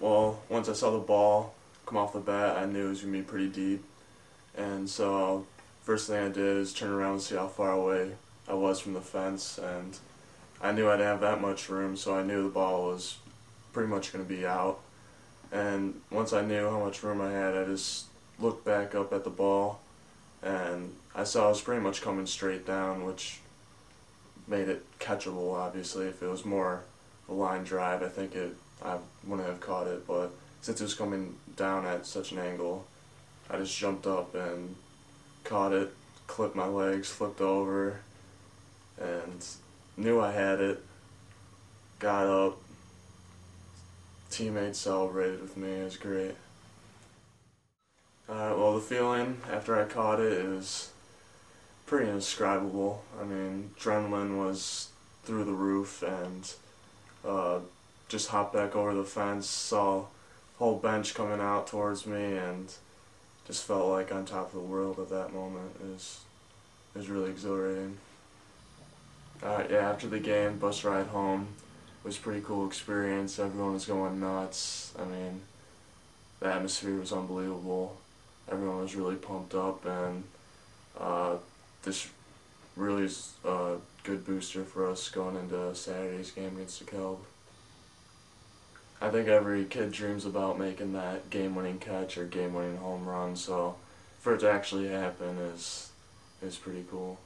once I saw the ball come off the bat, I knew it was gonna be pretty deep, and so first thing I did is turn around and see how far away I was from the fence, and I knew I didn't have that much room, so I knew the ball was pretty much gonna be out. And once I knew how much room I had, I just looked back up at the ball, and I saw it was pretty much coming straight down, which made it catchable. Obviously, if it was more a line drive, I think it I wouldn't have caught it. But since it was coming down at such an angle, I just jumped up and caught it, clipped my legs, flipped over, and knew I had it. Got up. Teammates celebrated with me. It was great. Uh, well, the feeling after I caught it is pretty indescribable. I mean, adrenaline was through the roof, and uh, just hopped back over the fence, saw whole bench coming out towards me, and just felt like on top of the world at that moment. It was, it was really exhilarating. Uh, yeah, after the game, bus ride home was a pretty cool experience. Everyone was going nuts. I mean, the atmosphere was unbelievable. Everyone was really pumped up, and uh, this really is a good booster for us going into Saturday's game against DeKalb. I think every kid dreams about making that game-winning catch or game-winning home run, so for it to actually happen is is pretty cool.